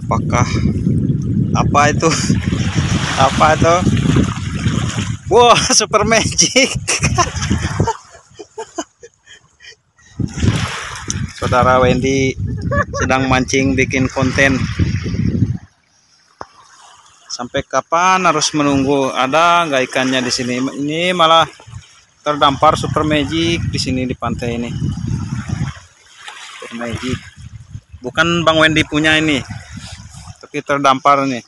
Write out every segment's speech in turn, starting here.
apakah apa itu? Apa itu? Wow super magic. Saudara Wendy sedang mancing bikin konten. Sampai kapan harus menunggu? Ada nggak ikannya di sini? Ini malah terdampar super magic di sini di pantai ini. Super magic. Bukan Bang Wendy punya ini tapi terdampar nih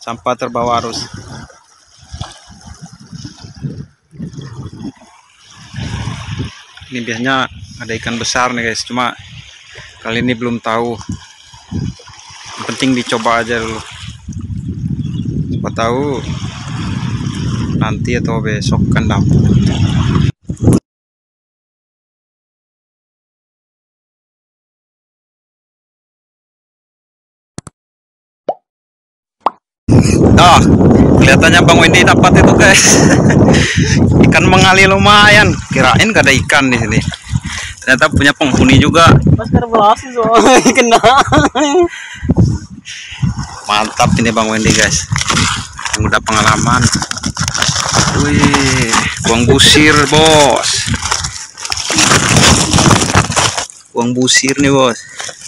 sampah terbawa arus. Ini biasanya ada ikan besar nih guys. Cuma kali ini belum tahu. Yang penting dicoba aja dulu. Siapa tahu nanti atau besok kan dapat Oh, kelihatannya Bang Wendy dapat itu guys. ikan mengalir lumayan. Kirain gak ada ikan di sini. Ternyata punya penghuni juga. Kena. Mantap ini Bang Wendy guys. Yang udah pengalaman. Wih, buang busir bos. Buang busir nih bos.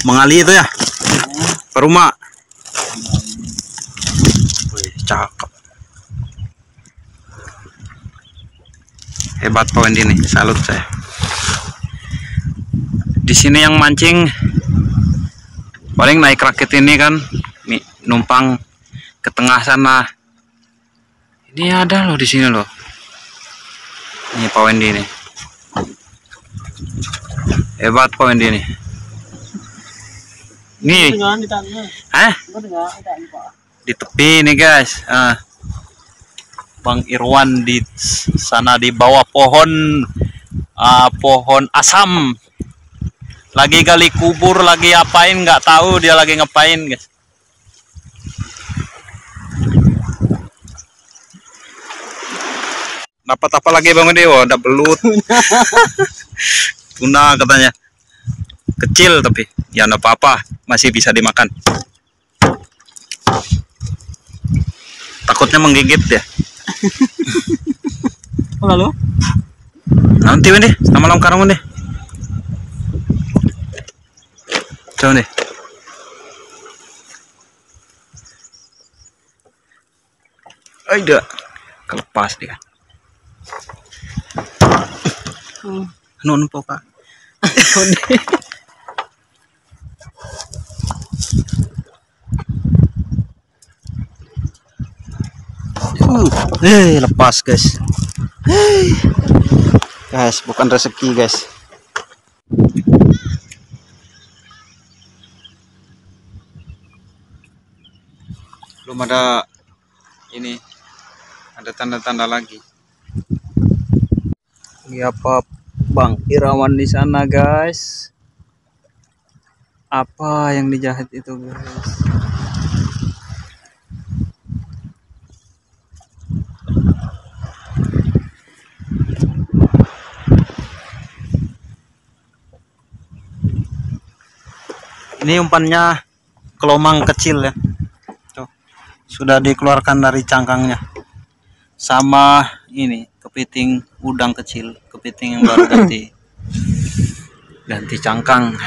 Mengali itu ya? Perumah. Cakep. Hebat Pak Wendy nih, salut saya. Di sini yang mancing paling naik rakit ini kan nih numpang ke tengah sana. Ini ada loh di sini loh. Ini Pak Wendy nih. Hebat Pak Wendy nih. Nih, eh Di tepi nih guys. Ah. Bang Irwan di sana di bawah pohon ah, pohon asam. Lagi gali kubur lagi apain nggak tahu dia lagi ngapain guys. Dapat apa lagi bang Dewa ada belut tuna katanya. Kecil tapi ya nggak apa-apa. Masih bisa dimakan takutnya menggigit ya lalu? nanti Wendy. Sama malam karang Wendy. Coba nih Aida. Kelepas dia. Hmm. anu anu Eh lepas guys. Hei. Guys, bukan rezeki guys. Belum ada ini ada tanda-tanda lagi. Ini apa Bang Irawan di sana guys? Apa yang dijahit itu guys? Ini umpannya kelomang kecil ya. Tuh. Sudah dikeluarkan dari cangkangnya. Sama ini kepiting udang kecil, kepiting yang baru ganti ganti cangkang.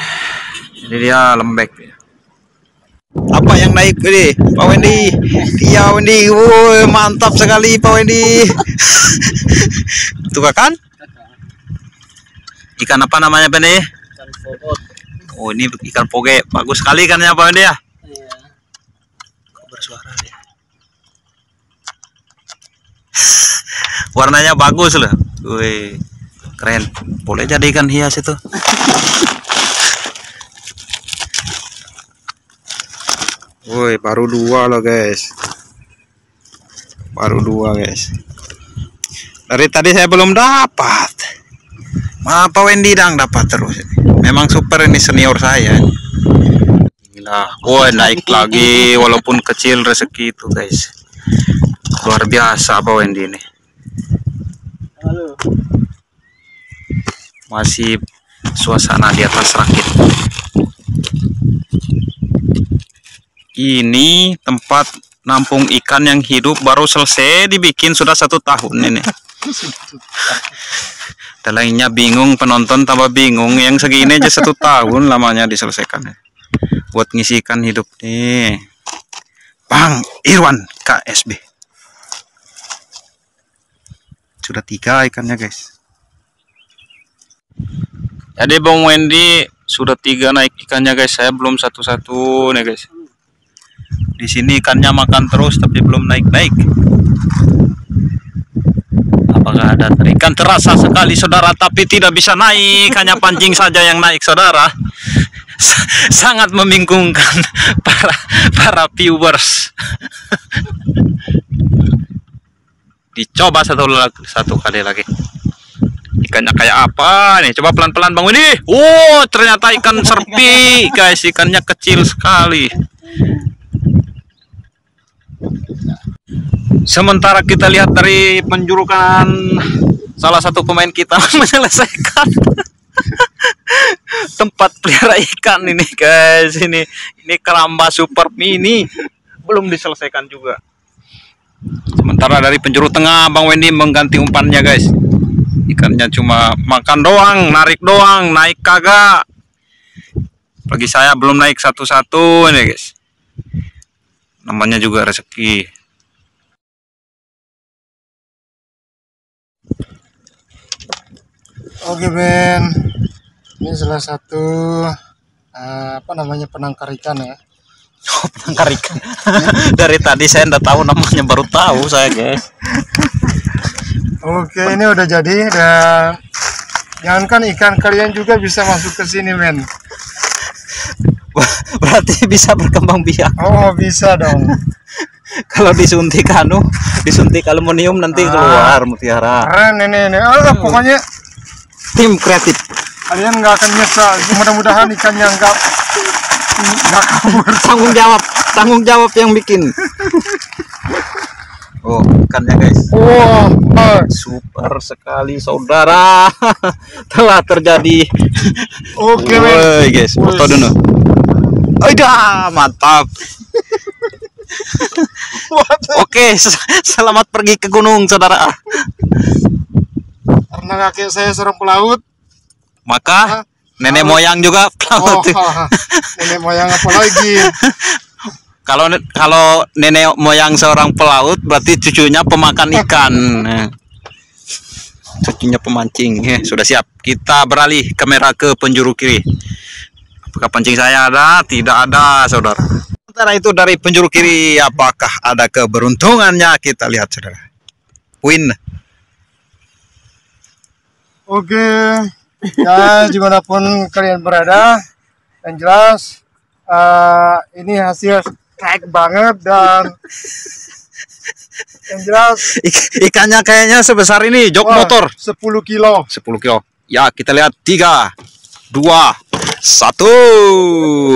Jadi dia lembek ya. Apa yang naik ini? Pak Wendy. Iya Wendy. Woi, mantap sekali Pak Wendy. Tuh kan? Ikan apa namanya Pak Wendy? Oh ini ikan poge bagus sekali ikannya Pak Wendy ya. Iya. Kok bersuara dia? Warnanya bagus loh. Wih, keren. Boleh jadi ikan hias itu. Woi, baru dua loh guys. Baru dua guys. Dari tadi saya belum dapat. Apa Wendy dang dapat terus ini. Memang super ini senior saya. Gila. Woi, naik lagi walaupun kecil rezeki itu guys. Luar biasa Pak Wendy ini. Halo. Masih suasana di atas rakit. ini tempat nampung ikan yang hidup baru selesai dibikin sudah satu tahun ini dan lainnya bingung penonton tambah bingung. Yang segini aja satu tahun lamanya diselesaikan. Buat ngisi ikan hidup nih. Bang Irwan KSB sudah tiga ikannya guys. Jadi Bang Wendy sudah tiga naik ikannya guys. Saya belum satu-satu nih guys. Di sini ikannya makan terus tapi belum naik-naik apakah ada ikan terasa sekali saudara tapi tidak bisa naik. Hanya pancing saja yang naik saudara. Sangat membingungkan para para viewers. Dicoba satu satu kali lagi. Ikannya kayak apa nih? Coba pelan-pelan bang ini. Oh ternyata ikan serpi. Guys ikannya kecil sekali sementara kita lihat dari penjurukan salah satu pemain kita menyelesaikan tempat pelihara ikan ini guys. Ini ini keramba super mini. Belum diselesaikan juga. Sementara dari penjuru tengah Bang Wendy mengganti umpannya guys. Ikannya cuma makan doang narik doang naik kagak. Bagi saya belum naik satu-satu ini guys. Namanya juga rezeki Oke Ben, ini salah satu uh, apa namanya penangkar ikan ya. Oh, penangkar ikan. Dari tadi saya ndak tahu namanya, baru tahu saya guys. Oke, ini udah jadi dan jangankan ikan kalian juga bisa masuk ke sini men. Berarti bisa berkembang biak. Oh bisa dong. Kalau disuntik anu, disuntik aluminium nanti Ah. keluar mutiara. Keren ini ini. Ah, pokoknya Tim kreatif. kalian nggak akan nyesal. Mudah-mudahan ikannya nggak nggak kabur. Tanggung jawab, tanggung jawab yang bikin. Oh, ikannya guys. Wah, ah, Super sekali saudara. Telah terjadi. oke men. Woi guys, foto dulu. Udah, mantap. Oke, sel- selamat pergi ke gunung, saudara. Karena kakek saya seorang pelaut. Maka nenek moyang juga Oh, pelaut. nenek moyang apa lagi? Kalau kalau nenek moyang seorang pelaut, berarti cucunya pemakan ikan. Nah. Cucunya pemancing. Ya, sudah siap. Kita beralih kamera ke penjuru kiri. Apakah pancing saya ada? Tidak ada, saudara. Sementara itu dari penjuru kiri, apakah ada keberuntungannya? Kita lihat, saudara. Win. Oke, ya di mana pun kalian berada, yang jelas eh, ini hasil strike banget dan yang jelas Ik- ikannya kayaknya sebesar ini, jok wah, motor. 10 kilo. 10 kilo. Ya, kita lihat tiga, dua, satu.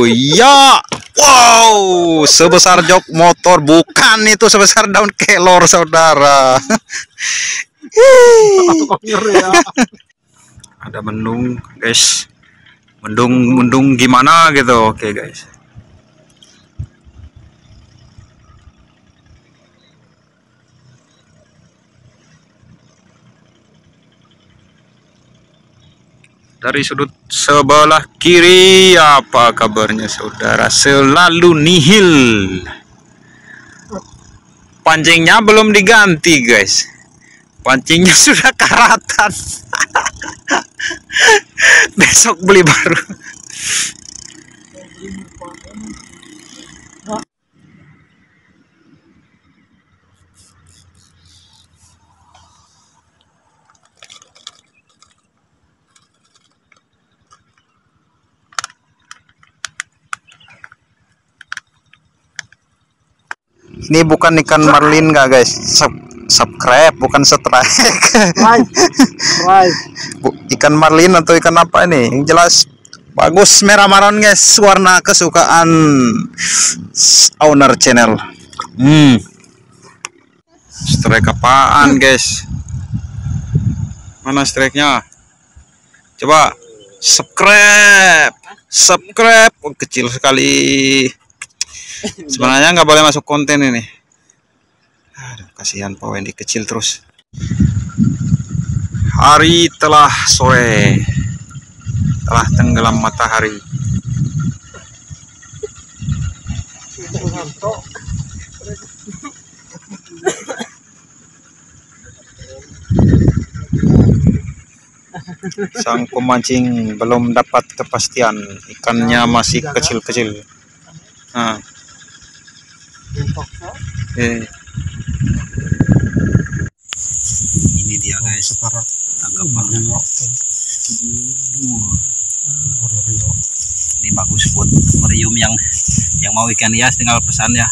Ya, wow, sebesar jok motor bukan itu sebesar daun kelor, saudara. Ada mendung, guys. Mendung, mendung gimana gitu? Oke, guys. dari sudut sebelah kiri apa kabarnya saudara selalu nihil pancingnya belum diganti guys pancingnya sudah karatan. Besok beli baru. Ini bukan ikan marlin nggak guys subscribe bukan strike. Right, right. Bu- ikan marlin atau ikan apa ini? Yang jelas bagus merah maron guys. Warna kesukaan owner channel. Hmm. Strike apaan guys? Mana strike nya coba subscribe. Subscribe. Oh, kecil sekali. Sebenarnya nggak boleh masuk konten ini. Kasihan Pak Wendy kecil terus. Hari telah sore. Telah tenggelam matahari. Sang pemancing belum dapat kepastian ikannya masih kecil-kecil. Nah, eh. Ini separat tangkapannya. Ini bagus buat merium yang yang mau ikan hias tinggal pesan ya.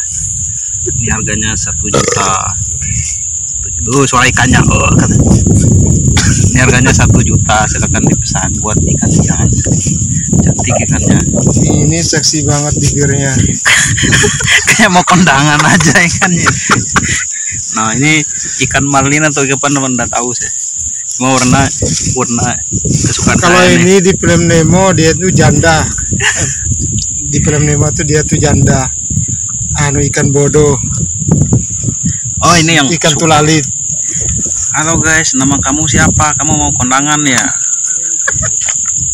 Ini harganya satu juta. Tuh suara ikannya. Oh. Ini harganya satu juta. Silakan dipesan buat ikan hias. Cantik ikannya. ini seksi banget bibirnya kayak mau kondangan aja ikannya nah ini ikan marlin atau ikan apa teman udah tahu sih cuma warna warna kesukaan kalau ini di film Nemo dia tuh janda. Di film Nemo tuh dia tuh janda. Anu ikan bodoh oh ini yang ikan suka. tulalit. Halo guys. Nama kamu siapa? Kamu mau kondangan ya?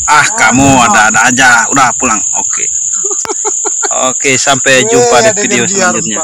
Ah kamu ada-ada aja. Udah pulang. Oke. Oke sampai jumpa di Eh, video selanjutnya.